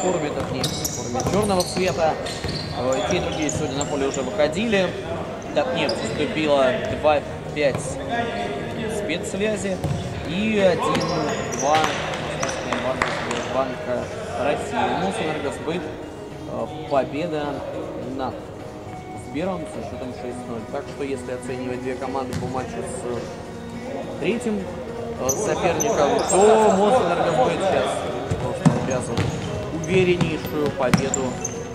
Форме, Татнефть в форме черного цвета. Э, Те и другие сегодня на поле уже выходили. Татнефть уступила 2-5 спецсвязи и 1-2 Банка России. Мосэнергосбыт э, победа над Сбером со счетом 6-0. Так что если оценивать две команды по матчу с третьим э, соперником, то Мосэнергосбыт сейчас просто обязан увереннейшую победу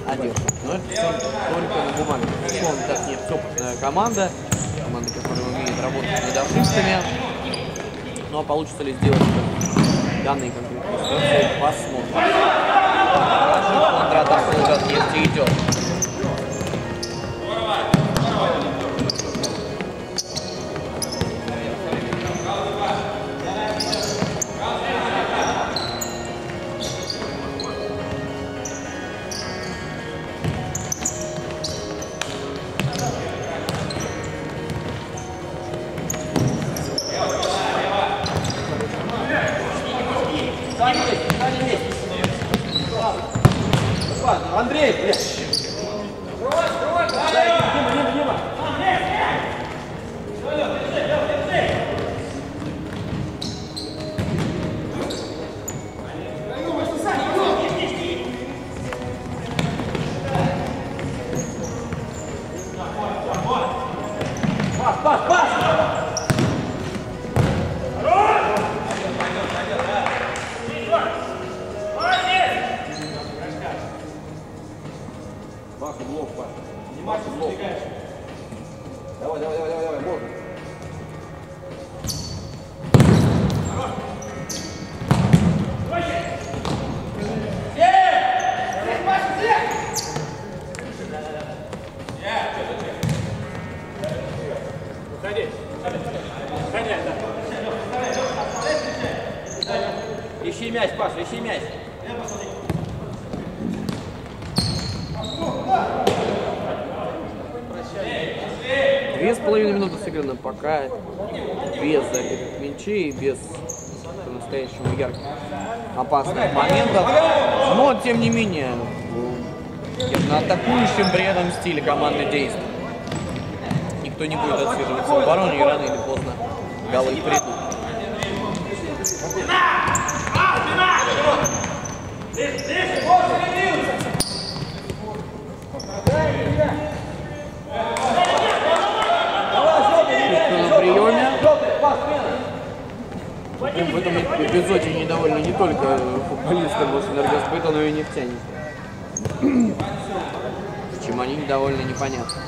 одержать. Но это только на бумаге. Безусловно, так нет опытная команда, команда, которая умеет работать ошибками. Ну а получится ли сделать это в данной конкретной ситуации, посмотрим. Контратака уже нефти идет. Две с половиной минуты сыграно пока без забитых мячей, без по-настоящему ярких опасных моментов. Но, тем не менее, в- на атакующем при этом стиле команды действует. Никто не будет отсиживаться в обороне, и рано или поздно голы придут. Прям в этом эпизоде недовольны не только футболисты Мосэнергосбыта, но и нефтяники. Чем они недовольны, непонятно.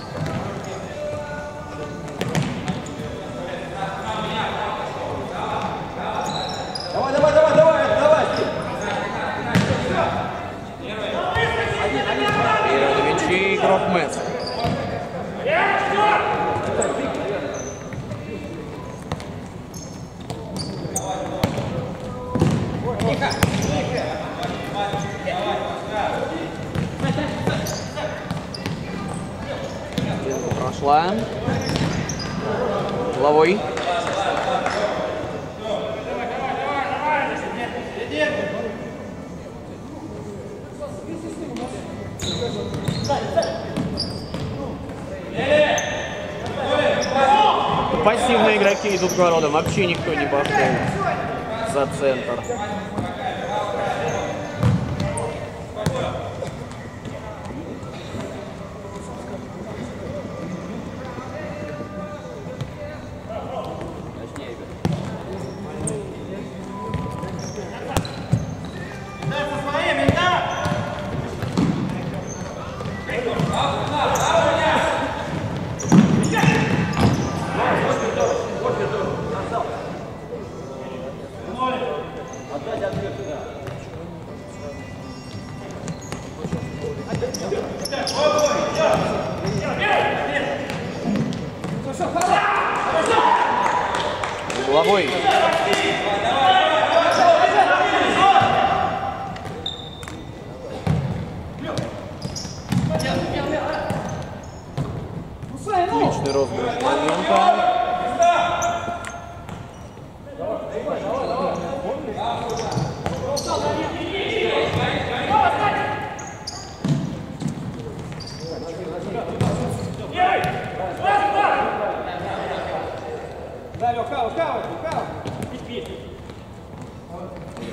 Давай, давай, давай, давай, давай. Периоды мячей игрок Мэтс. Прошла. Головой. Пассивные игроки идут к. Вообще никто не пошел за центр.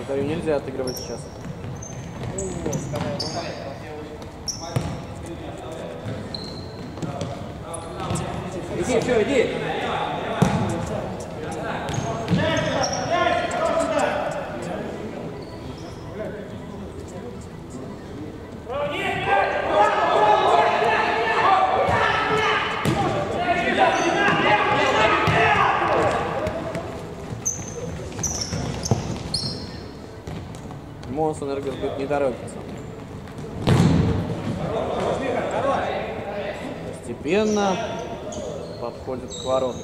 Вратарю нельзя отыгрывать сейчас. Иди, все, иди. Монс Энергосбыт не торопится. Постепенно подходит к воротам.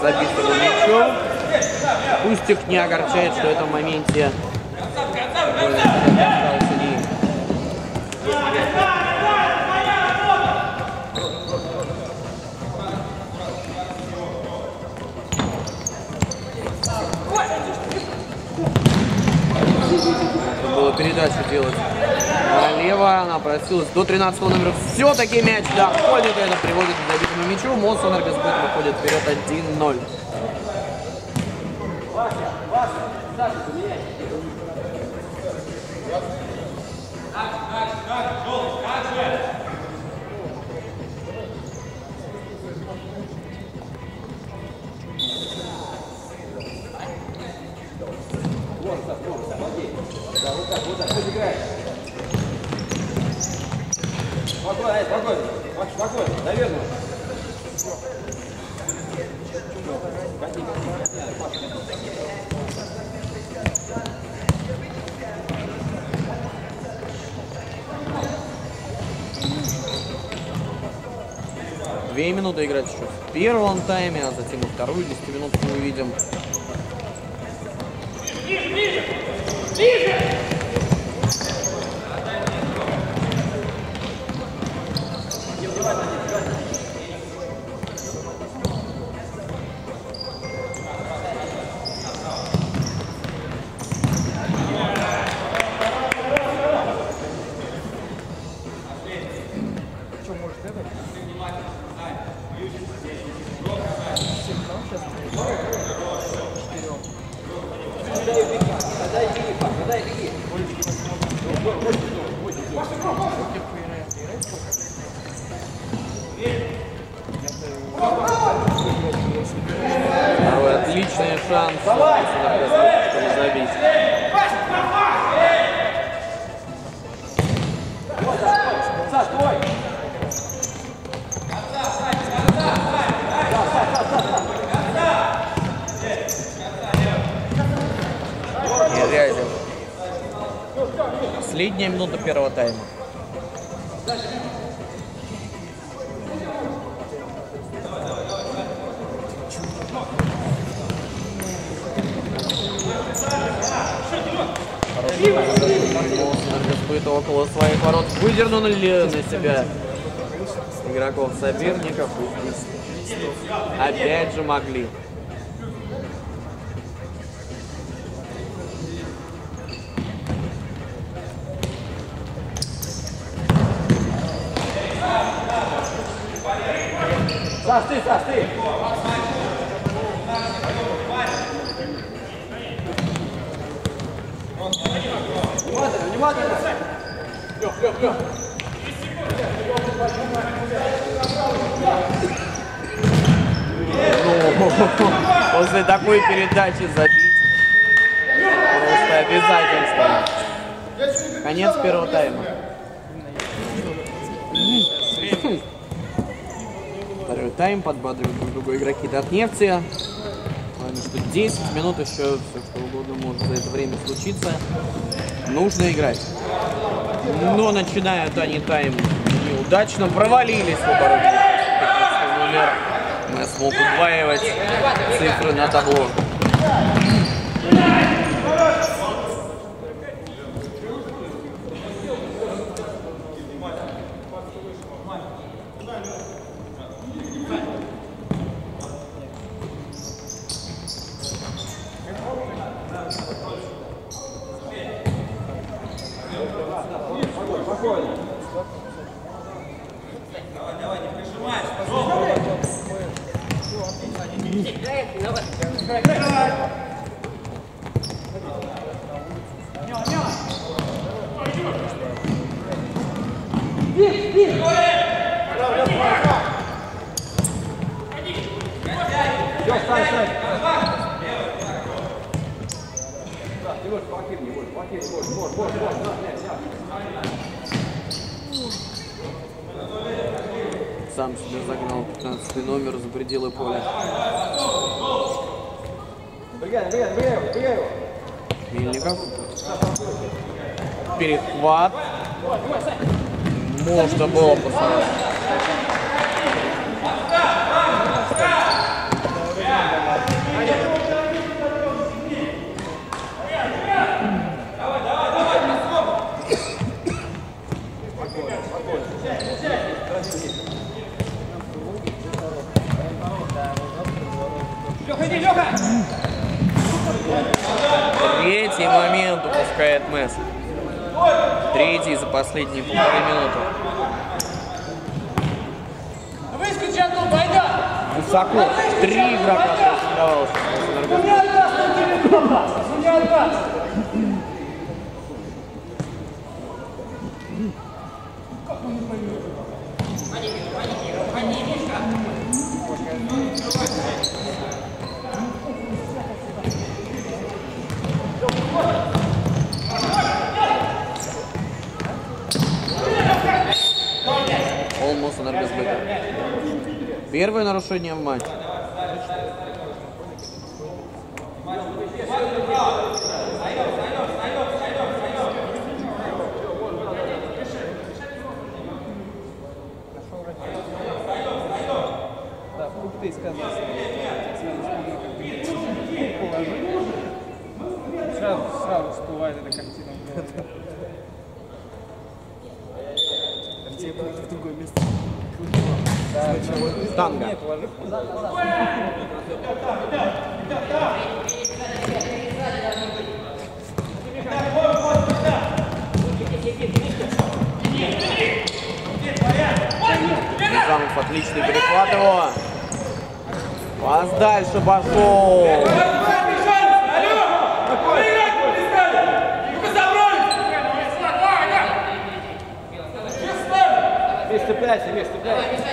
Собираются к забитому мячу. Пусть их не огорчает, что в этом моменте футбольный отряд остался не им. Надо было передачу делать налево. Она просилась до 13 номера. Все-таки мяч доходит. Это приводит к забитому мячу. Монс Энергосбыт выходит вперед 1-0. Две минуты играть еще в первом тайме, а затем и вторую 10 минут мы увидим. Второй отличный шанс, чтобы забить. Последняя минута первого тайма. Энергосбыт около своих ворот выдернули на себя игроков соперников. Опять же могли. Саш, Ну, после такой передачи забить просто обязательство. Конец первого тайма. тайм, подбадривают друг друга игроки Татнефти. Ладно, что 10 минут еще все что угодно может за это время случиться. Нужно играть. Но начинают они тайм неудачно. Провалились в обороне. 15 номер. Мы смог удваивать цифры на табло. Все, встань, встань. Егор, спокойнее, Егор, спокойнее, Егор, вот, вот, вот, да, нет, нет. Сам себя загнал 15 номер за пределы поля. Набегай, набегай его, набегай его. Мельников. Перехват. Можно было посмотреть. Третий момент упускает Месс. Третий за последние полторы минуты. Высоко. Три игрока Олмос энергосбыта. Первое нарушение в матче. Сразу, сразу всплывает эта картина. Танго. Низамов отличный перехват его. Пас дальше пошел. Миш, цепляйся, Миш, цепляйся.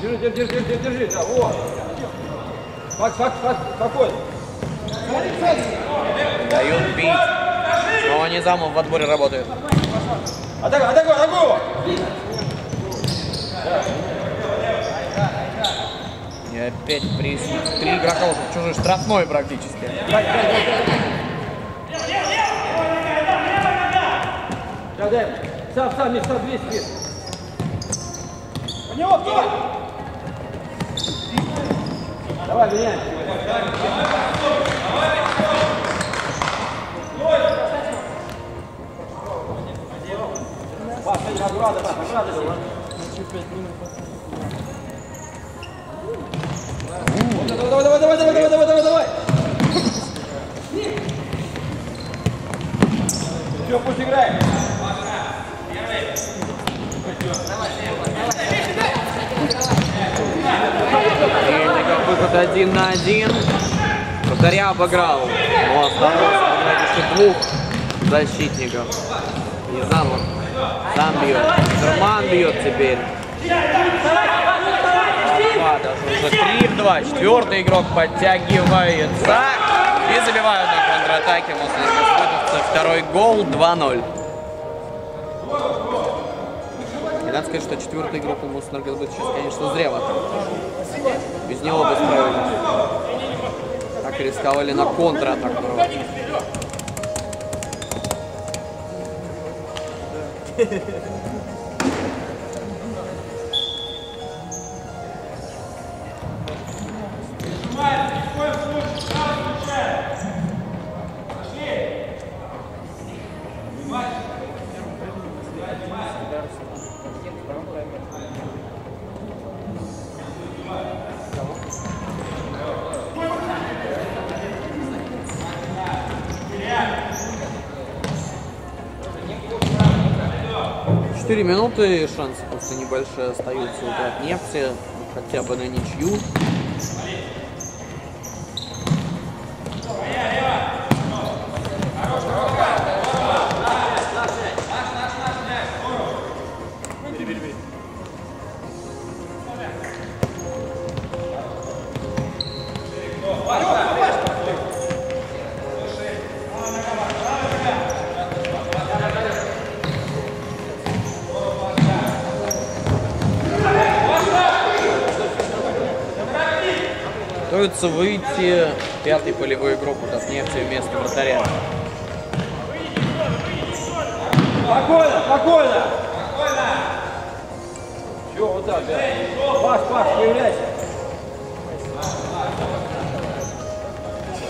Держи, держи, держи, держи, держи, да, вот. Фак, фак, фак, спокойно. Дают бить. Снова Низамов в отборе работает. Атакуй, атакуй, атакуй! И опять приз. Три игрока уже чужой штрафной практически. Да, дай. Сам, сам, Миш, сам, весь, весь. У него, кто? Давай, меняем. Садись, аккуратно, Паш, аккуратно. Давай, давай, давай, давай, давай, давай, давай, давай. Все, пусть играет. Мельников выход один. Вратаря обыграл. Но осталось обыграть еще двух защитников. Низамов сам бьет. Дерман бьет теперь. Два, даже уже три в два. Четвертый игрок подтягивается. И забивают на контратаке Москвы Второй гол 2-0. Надо сказать, что четвертая игра по будет сейчас, конечно, зря. Без него бы справились. Так рисковали на контратаку. Hehehehe 4 минуты, шансы просто небольшие остаются от нефти, хотя бы на ничью. Готовится выйти пятый полевой игрок от нефти вместо вратаря. Спокойно, спокойно. Все, вот так, да. Паш, Паш, появляйся.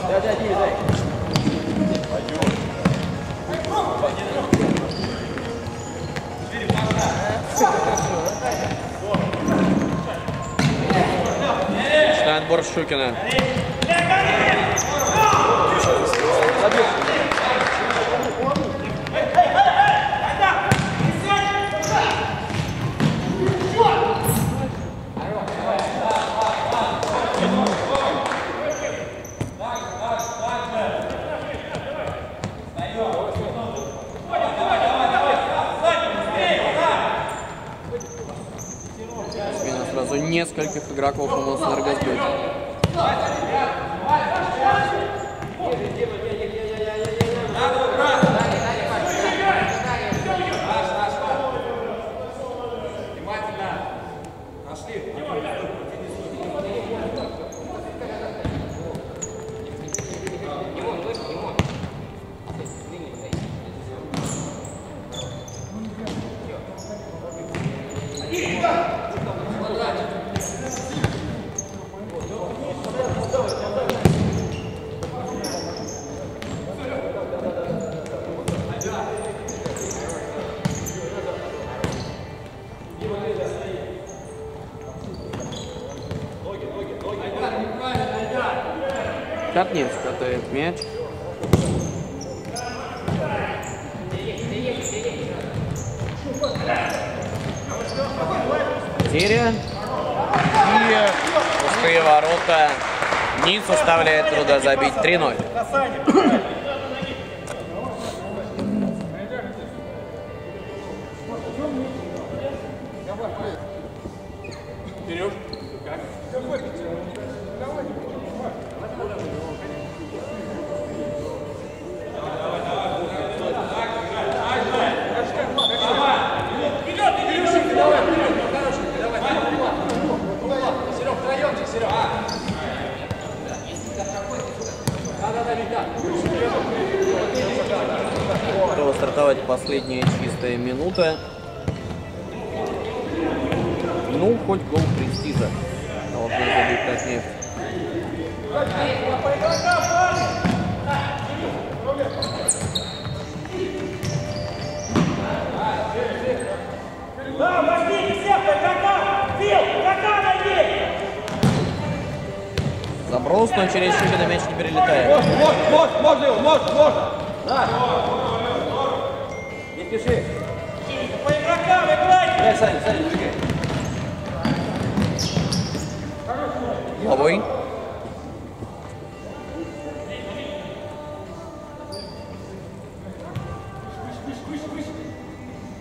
Да, да, дай. Начинает отбор ворота. Не составляет труда забить 3-0. Готова последняя чистая минута. Ну, хоть гол престижа. Должна забить найди! Заброс, но через Щукина мяч не перелетает. Можно, можно, можно, можно, можно. Да. Не спеши. По игрокам играйте! Дай, Саня, Саня, двигай. Ловой.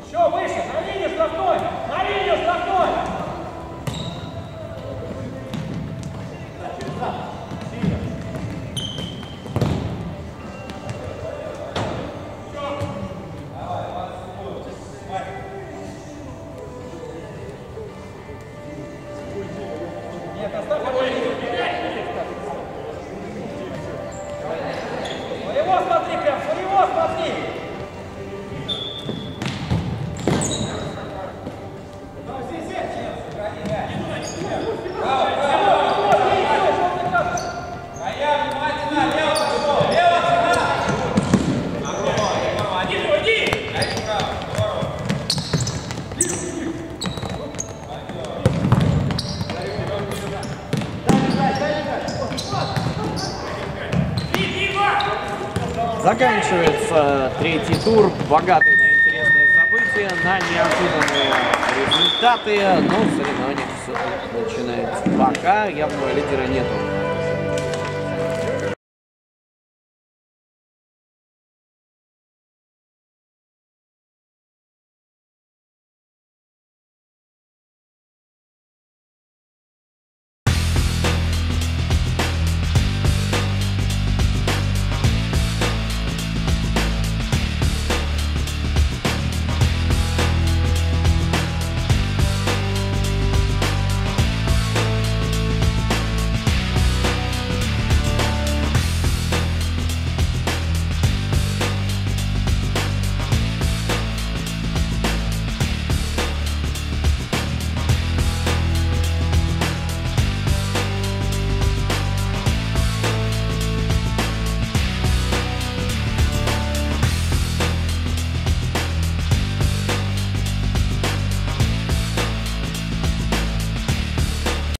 Еще выше, на линию штрафной! Заканчивается третий тур. Богатый на интересные события, на неожиданные результаты. Но в соревнованиях все начинается. Пока явного лидера нету.